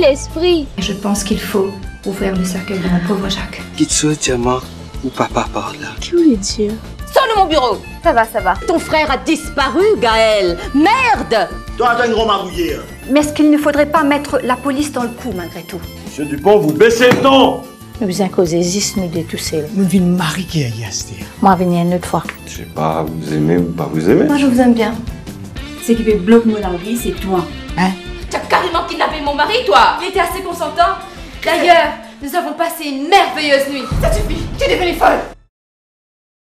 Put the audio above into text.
l'esprit. Je pense qu'il faut ouvrir le cercueil de mon pauvre Jacques. Soit diamant ou papa par là. De mon bureau Ça va, ça va. Ton frère a disparu, Gaël Merde Toi, t'es un gros marrouillé. Mais est-ce qu'il ne faudrait pas mettre la police dans le coup malgré tout? Monsieur Dupont, vous baissez le ton Nous causé zis nous de tout seul. Nous vîmes marier à Yastir. Moi, venir une autre fois. Je sais pas, vous aimez ou pas vous aimez. Moi, je vous aime bien. Ce qui fait bloquer mon vie, c'est toi. Hein? Tu as carrément kidnappé mon mari, toi. Il était assez consentant. D'ailleurs, nous avons passé une merveilleuse nuit. Ça suffit. Tu es devenue folle